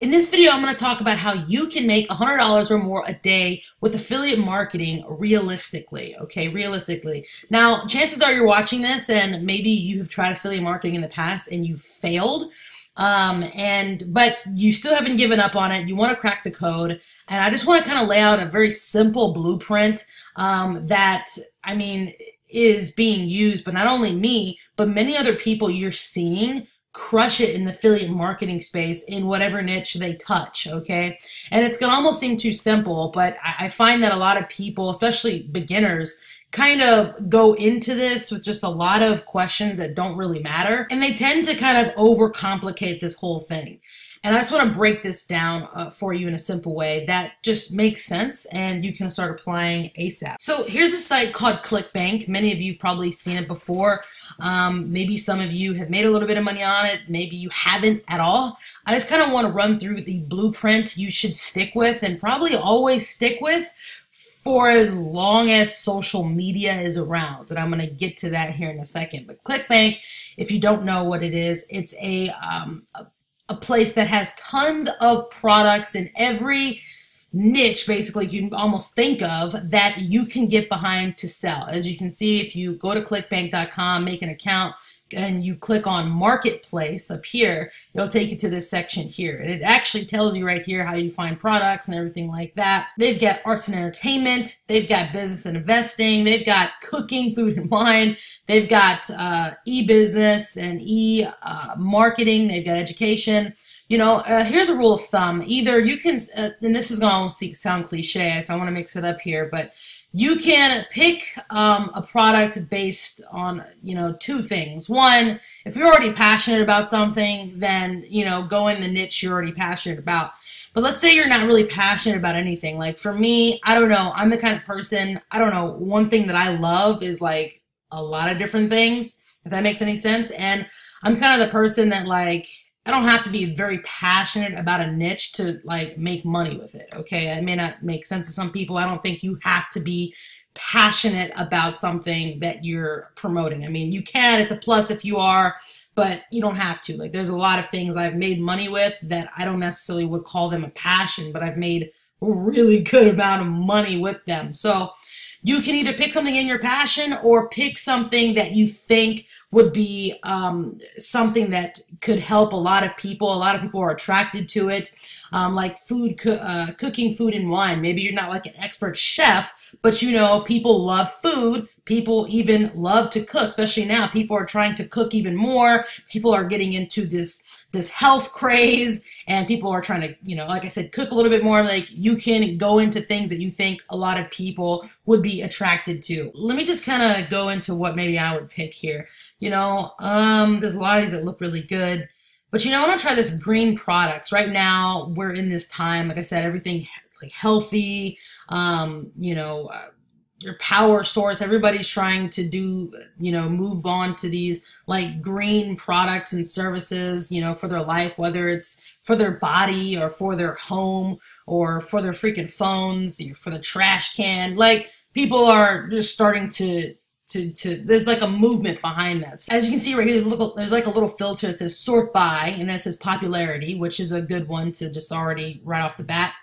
In this video, I'm going to talk about how you can make $100 or more a day with affiliate marketing realistically, okay, realistically. Now, chances are you're watching this and maybe you have tried affiliate marketing in the past and you failed. Um, and but you still haven't given up on it. You want to crack the code, and I just want to kind of lay out a very simple blueprint um, that I mean is being used, but not only me, but many other people you're seeing crush it in the affiliate marketing space in whatever niche they touch, okay? And it's gonna almost seem too simple, but I find that a lot of people, especially beginners, kind of go into this with just a lot of questions that don't really matter. And they tend to kind of overcomplicate this whole thing. And I just want to break this down uh, for you in a simple way that just makes sense and you can start applying ASAP. So here's a site called ClickBank. Many of you have probably seen it before. Um, maybe some of you have made a little bit of money on it. Maybe you haven't at all. I just kind of want to run through the blueprint you should stick with and probably always stick with for as long as social media is around. And I'm going to get to that here in a second. But ClickBank, if you don't know what it is, it's a, um, a a place that has tons of products in every niche basically you can almost think of that you can get behind to sell. As you can see, if you go to clickbank.com, make an account, and you click on marketplace up here, it'll take you to this section here. And it actually tells you right here how you find products and everything like that. They've got arts and entertainment. They've got business and investing. They've got cooking, food and wine. They've got uh, e-business and e-marketing. Uh, They've got education. You know, uh, here's a rule of thumb. Either you can, uh, and this is going to sound cliche, so I want to mix it up here, but you can pick um, a product based on you know two things. One if you're already passionate about something then you know go in the niche you're already passionate about. But let's say you're not really passionate about anything. Like for me i don't know. I'm the kind of person i don't know one thing that i love is like a lot of different things if that makes any sense. And i'm kind of the person that like I don't have to be very passionate about a niche to like make money with it. Okay. It may not make sense to some people. I don't think you have to be passionate about something that you're promoting. I mean, you can, it's a plus if you are, but you don't have to. Like there's a lot of things I've made money with that I don't necessarily would call them a passion, but I've made a really good amount of money with them. So you can either pick something in your passion or pick something that you think would be um, something that could help a lot of people. A lot of people are attracted to it, um, like food, co uh, cooking, food, and wine. Maybe you're not like an expert chef, but you know, people love food. People even love to cook, especially now. People are trying to cook even more. People are getting into this this health craze and people are trying to, you know, like I said, cook a little bit more. Like you can go into things that you think a lot of people would be attracted to. Let me just kind of go into what maybe I would pick here. You know, um, there's a lot of these that look really good. But you know, I want to try this green products. Right now, we're in this time, like I said, everything like healthy, um, you know, uh, your power source. Everybody's trying to do, you know, move on to these like green products and services, you know, for their life, whether it's for their body or for their home or for their freaking phones, for the trash can. Like people are just starting to to, to there's like a movement behind that. So as you can see right here, there's, little, there's like a little filter that says sort by, and that says popularity, which is a good one to just already right off the bat.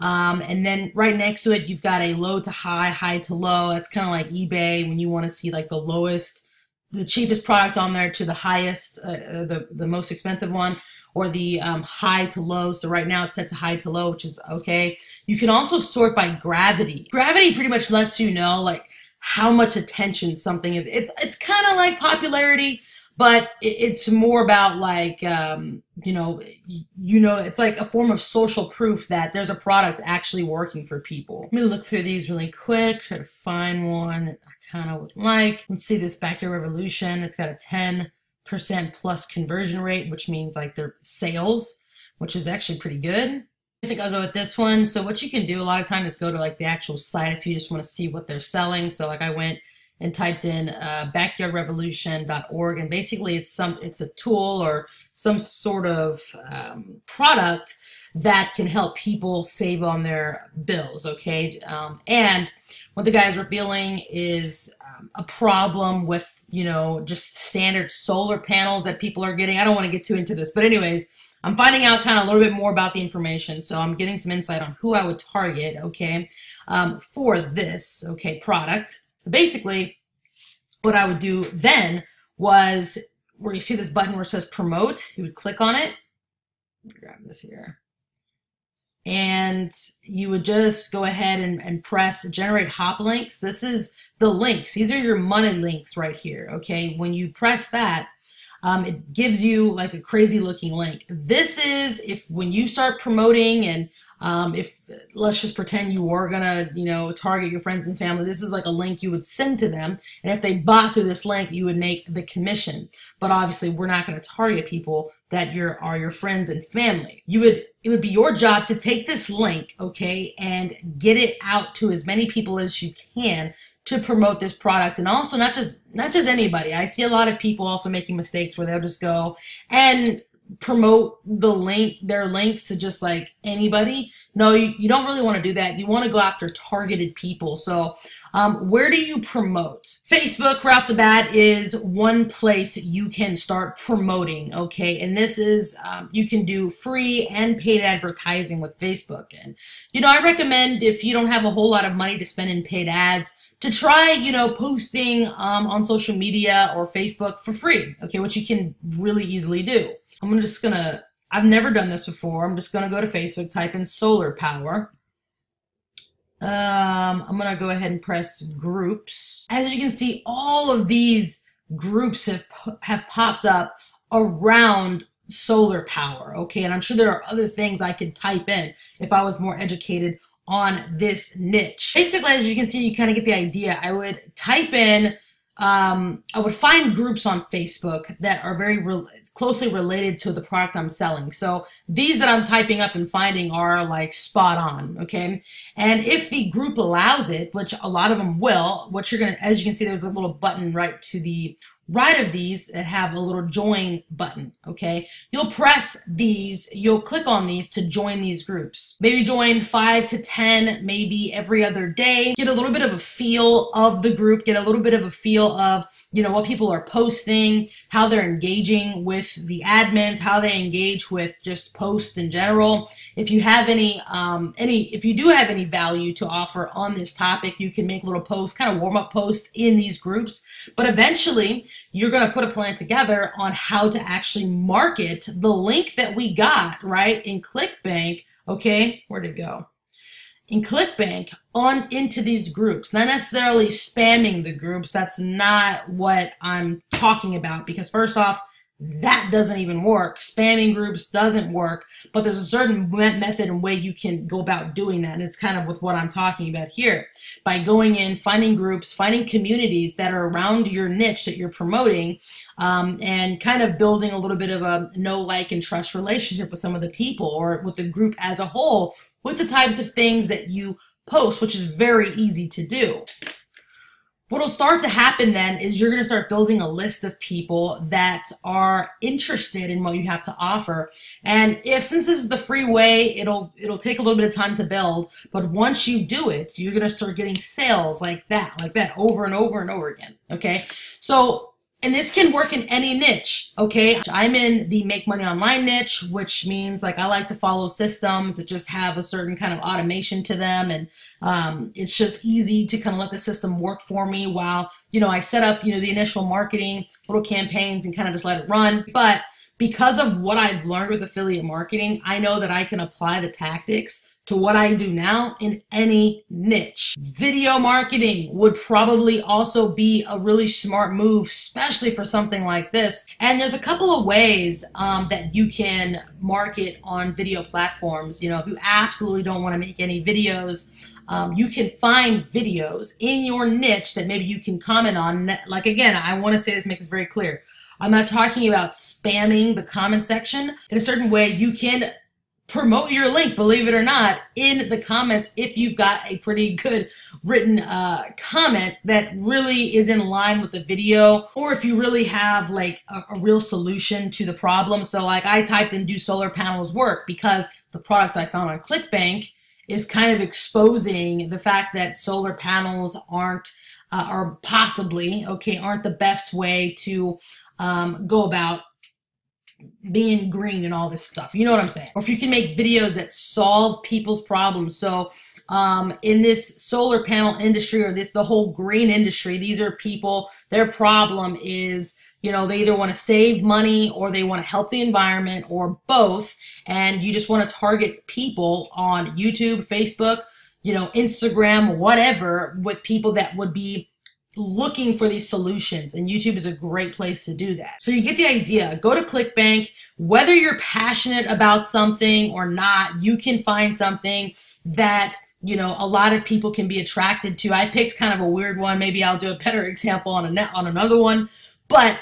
Um, and then right next to it, you've got a low to high, high to low. It's kind of like eBay when you want to see like the lowest, the cheapest product on there to the highest, uh, uh, the, the most expensive one or the um, high to low. So right now it's set to high to low, which is okay. You can also sort by gravity. Gravity pretty much lets you know like how much attention something is. It's, it's kind of like popularity, but it's more about like um, you know you know it's like a form of social proof that there's a product actually working for people let me look through these really quick try to find one that i kind of would like let's see this backyard revolution it's got a 10 percent plus conversion rate which means like their sales which is actually pretty good I think I'll go with this one. So what you can do a lot of times is go to like the actual site if you just want to see what they're selling. So like I went and typed in uh, backyardrevolution.org and basically it's some it's a tool or some sort of um, product that can help people save on their bills okay um, and what the guy is revealing is um, a problem with you know just standard solar panels that people are getting i don't want to get too into this but anyways I'm finding out kind of a little bit more about the information. So I'm getting some insight on who I would target, okay, um, for this, okay, product. Basically, what I would do then was where you see this button where it says promote, you would click on it. Grab this here. And you would just go ahead and, and press generate hop links. This is the links. These are your money links right here. Okay. When you press that, um, it gives you like a crazy looking link. This is if when you start promoting and um, if let's just pretend you were gonna, you know, target your friends and family, this is like a link you would send to them. And if they bought through this link, you would make the commission. But obviously we're not gonna target people that your are your friends and family. You would it would be your job to take this link, okay, and get it out to as many people as you can to promote this product and also not just not just anybody i see a lot of people also making mistakes where they'll just go and promote the link their links to just like anybody. No you, you don't really want to do that. You want to go after targeted people. So um, where do you promote? Facebook right off the bat is one place you can start promoting okay? And this is um, you can do free and paid advertising with facebook. And you know i recommend if you don't have a whole lot of money to spend in paid ads to try, you know, posting um, on social media or Facebook for free, okay, which you can really easily do. I'm just gonna, I've never done this before. I'm just gonna go to Facebook, type in solar power. Um, I'm gonna go ahead and press groups. As you can see, all of these groups have, have popped up around solar power, okay? And I'm sure there are other things I could type in if I was more educated on this niche. Basically, as you can see, you kind of get the idea. I would type in, um, I would find groups on Facebook that are very re closely related to the product I'm selling. So these that I'm typing up and finding are like spot on, okay? And if the group allows it, which a lot of them will, what you're gonna, as you can see, there's a little button right to the right of these that have a little join button, okay? You'll press these, you'll click on these to join these groups. Maybe join five to 10, maybe every other day. Get a little bit of a feel of the group, get a little bit of a feel of you know, what people are posting, how they're engaging with the admins, how they engage with just posts in general. If you have any, um, any, if you do have any value to offer on this topic, you can make little posts, kind of warm up posts in these groups. But eventually, you're going to put a plan together on how to actually market the link that we got, right, in ClickBank. Okay, where'd it go? In ClickBank on into these groups, not necessarily spamming the groups. That's not what I'm talking about because first off, that doesn't even work. Spamming groups doesn't work, but there's a certain method and way you can go about doing that. And it's kind of with what I'm talking about here. By going in, finding groups, finding communities that are around your niche that you're promoting, um, and kind of building a little bit of a know, like, and trust relationship with some of the people or with the group as a whole with the types of things that you post, which is very easy to do. What'll start to happen then is you're to start building a list of people that are interested in what you have to offer. And if since this is the free way, it'll it'll take a little bit of time to build, but once you do it, you're to start getting sales like that, like that over and over and over again, okay? So and this can work in any niche, okay? I'm in the make money online niche, which means like I like to follow systems that just have a certain kind of automation to them. And um, it's just easy to kind of let the system work for me while, you know, I set up, you know, the initial marketing, little campaigns and kind of just let it run. But because of what I've learned with affiliate marketing, I know that I can apply the tactics to what I do now in any niche. Video marketing would probably also be a really smart move, especially for something like this. And there's a couple of ways um, that you can market on video platforms. You know, if you absolutely don't want to make any videos, um, you can find videos in your niche that maybe you can comment on. Like again, I want to say this, make this very clear. I'm not talking about spamming the comment section. In a certain way, you can promote your link, believe it or not, in the comments if you've got a pretty good written uh, comment that really is in line with the video, or if you really have like a, a real solution to the problem. So like I typed in do solar panels work because the product I found on ClickBank is kind of exposing the fact that solar panels aren't uh, or possibly okay aren't the best way to um, go about being green and all this stuff. You know what I'm saying? Or if you can make videos that solve people's problems. So um, in this solar panel industry or this the whole green industry, these are people, their problem is you know, they either want to save money or they want to help the environment or both. And you just want to target people on YouTube, Facebook, you know, Instagram, whatever, with people that would be looking for these solutions and YouTube is a great place to do that. So you get the idea. Go to ClickBank. Whether you're passionate about something or not, you can find something that you know a lot of people can be attracted to. I picked kind of a weird one. Maybe I'll do a better example on a on another one. But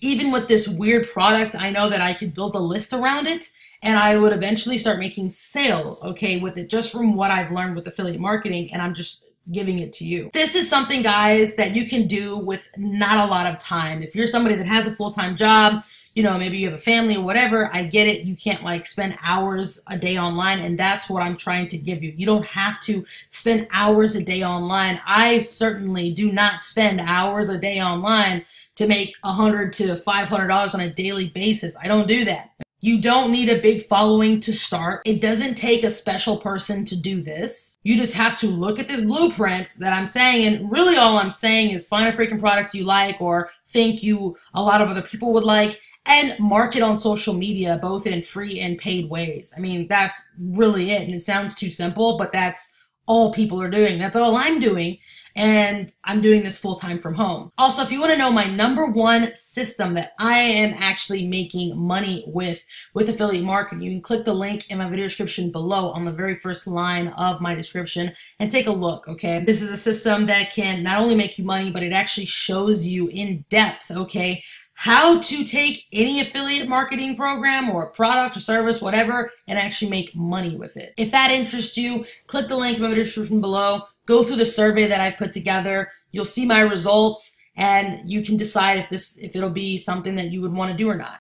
even with this weird product, I know that I could build a list around it and I would eventually start making sales, okay, with it just from what I've learned with affiliate marketing. And I'm just giving it to you. This is something, guys, that you can do with not a lot of time. If you're somebody that has a full time job, you know, maybe you have a family or whatever, I get it. You can't like spend hours a day online, and that's what I'm trying to give you. You don't have to spend hours a day online. I certainly do not spend hours a day online to make a hundred to five hundred dollars on a daily basis. I don't do that. You don't need a big following to start. It doesn't take a special person to do this. You just have to look at this blueprint that I'm saying, and really all I'm saying is find a freaking product you like or think you a lot of other people would like and market on social media, both in free and paid ways. I mean, that's really it. And it sounds too simple, but that's all people are doing. That's all I'm doing and I'm doing this full time from home. Also, if you want to know my number one system that I am actually making money with with affiliate marketing, you can click the link in my video description below on the very first line of my description and take a look, okay? This is a system that can not only make you money, but it actually shows you in depth, okay, how to take any affiliate marketing program or product or service, whatever, and actually make money with it. If that interests you, click the link in my description below go through the survey that I put together. You'll see my results and you can decide if this if it'll be something that you would want to do or not.